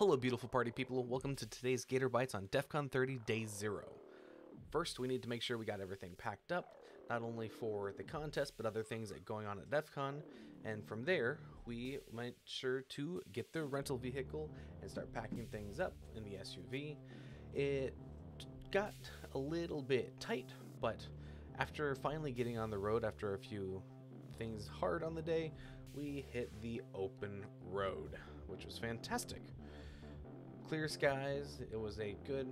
Hello, beautiful party people. Welcome to today's Gater Bytes on DEF CON 30 Day Zero. First, we need to make sure we got everything packed up, not only for the contest, but other things that going on at DEF CON. And from there, we made sure to get the rental vehicle and start packing things up in the SUV. It got a little bit tight, but after finally getting on the road after a few things hard on the day, we hit the open road, which was fantastic. Clear skies, it was a good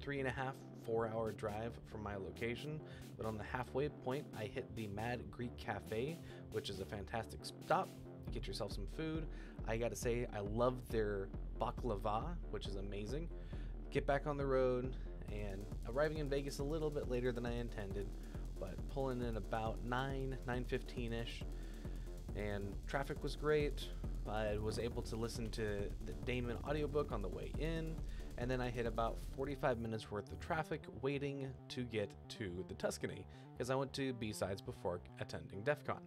three and a half, four hour drive from my location, but on the halfway point, I hit the Mad Greek Cafe, which is a fantastic stop. Get yourself some food. I gotta say, I love their baklava, which is amazing. Get back on the road, and arriving in Vegas a little bit later than I intended, but pulling in about 9, 9.15ish, and traffic was great. I was able to listen to the Daemon audiobook on the way in, and then I hit about 45 minutes worth of traffic waiting to get to the Tuscany, because I went to B-Sides before attending DEF CON.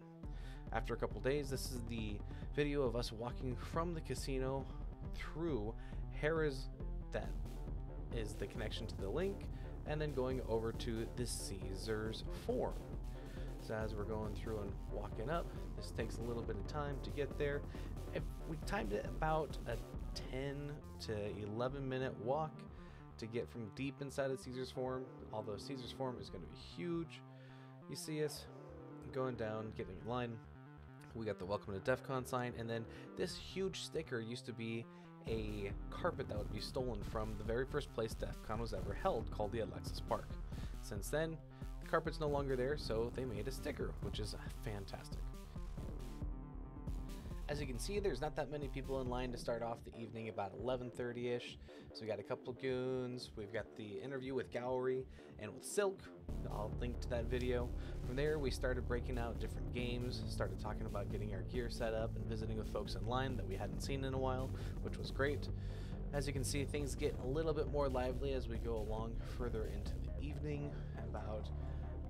After a couple days, this is the video of us walking from the casino through Harrah's, that is the connection to the LINQ, and then going over to the Caesars Forum. As we're going through and walking up, this takes a little bit of time to get there. If we timed it about a 10 to 11 minute walk to get from deep inside of Caesars Forum, although Caesars Forum is going to be huge. You see us going down, getting in line. We got the welcome to DEF CON sign, and then this huge sticker used to be a carpet that would be stolen from the very first place DEF CON was ever held, called the Alexis Park. Since then, the carpet's no longer there, so they made a sticker, which is fantastic. As you can see, there's not that many people in line to start off the evening, about 11.30ish. So we got a couple goons, we've got the interview with Gowry and with Silk. I'll link to that video. From there, we started breaking out different games, started talking about getting our gear set up and visiting with folks in line that we hadn't seen in a while, which was great. As you can see, things get a little bit more lively as we go along further into the evening. About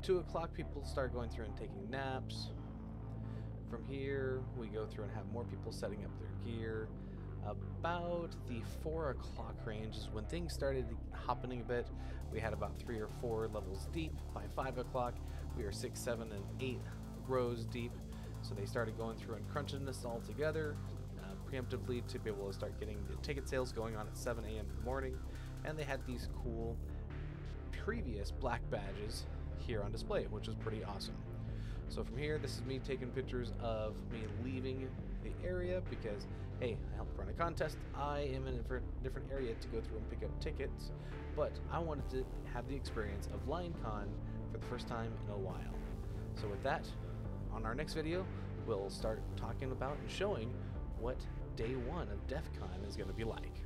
2 o'clock, people start going through and taking naps. From here, we go through and have more people setting up their gear. About the 4 o'clock range is when things started happening a bit. We had about 3 or 4 levels deep. By 5 o'clock, we are 6, 7, and 8 rows deep. So they started going through and crunching this all together uh, preemptively to be able to start getting the ticket sales going on at 7 a.m. in the morning. And they had these cool previous black badges here on display, which is pretty awesome. So from here, this is me taking pictures of me leaving the area because, hey, I helped run a contest. I am in a different area to go through and pick up tickets, but I wanted to have the experience of Linecon for the first time in a while. So with that, on our next video, we'll start talking about and showing what day one of DEF CON is going to be like.